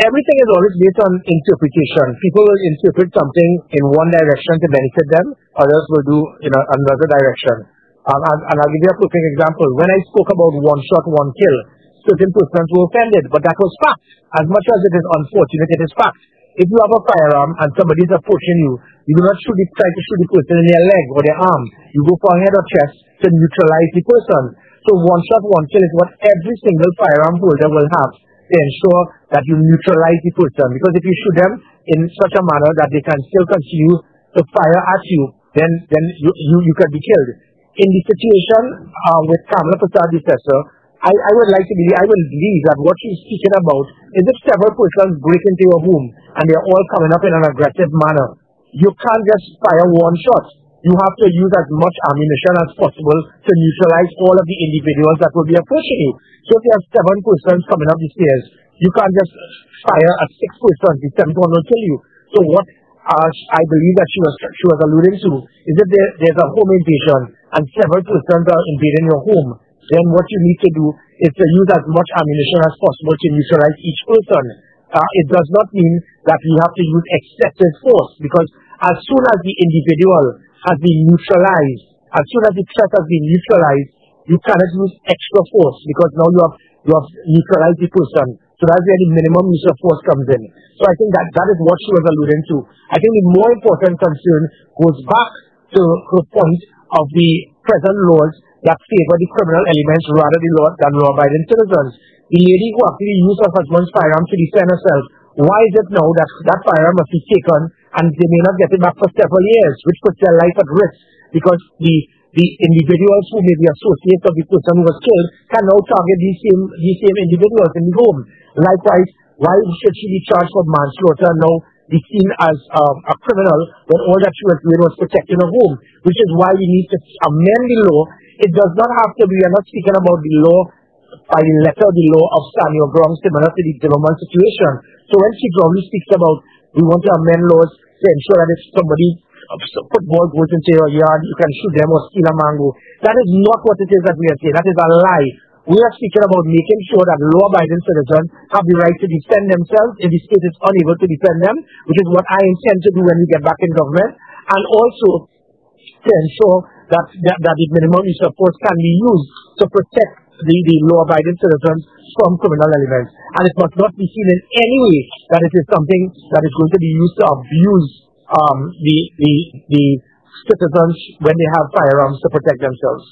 everything is always based on interpretation. People will interpret something in one direction to benefit them, others will do in a, another direction. Um, and, and, I'll give you a perfect example. When I spoke about one shot, one kill, certain persons were offended, but that was fact. As much as it is unfortunate, it is fact. If you have a firearm and somebody is approaching you, you do not shoot it, try to shoot the person in their leg or their arm. You go for head or chest to neutralize the person. So one shot, one kill is what every single firearm holder will have to ensure that you neutralize the person. Because if you shoot them in such a manner that they can still continue to fire at you, then then you you, you can be killed. In the situation uh, with Kamla Persad, the I, I would like to believe, I will believe that what she's speaking about is if several persons break into your home and they're all coming up in an aggressive manner, you can't just fire one shot. You have to use as much ammunition as possible to neutralize all of the individuals that will be approaching you. So if you have seven persons coming up the stairs, you can't just fire at six persons. The seventh one will kill you. So what uh, I believe that she was she was alluding to is that there, there's a home invasion and several persons are invading your home. Then what you need to do is to use as much ammunition as possible to neutralize each person. Uh, it does not mean that you have to use excessive force because as soon as the individual has been neutralized, as soon as the threat has been neutralized, you cannot use extra force because now you have you have neutralized the person. So that's where the minimum use of force comes in. So I think that that is what she was alluding to. I think the more important concern goes back to the point of the present laws that favor the criminal elements rather than law-abiding citizens. The lady who actually used her husband's firearm to defend herself, why is it now that that firearm must be taken and they may not get it back for several years, which puts their life at risk because the the individuals who may be associates of the person who was killed can now target these same these same individuals in the home. Likewise, why should she be charged for manslaughter now be seen as um, a criminal when all that she was doing was protecting her home? Which is why we need to amend the law. It does not have to be, we are not speaking about the law by the letter of the law of Samuel Brown similar to the Zimmerman situation. So when she probably speaks about we want to amend laws to ensure that if somebody uh, football goes into your yard, you can shoot them or steal a mango. That is not what it is that we are saying. That is a lie. We are speaking about making sure that law-abiding citizens have the right to defend themselves if the state is unable to defend them, which is what I intend to do when we get back in government, and also to ensure that, that, that the minimum use of force can be used to protect the, the law-abiding citizens from criminal elements. And it must not be seen in any way that it is something that is going to be used to abuse um, the, the, the citizens when they have firearms to protect themselves.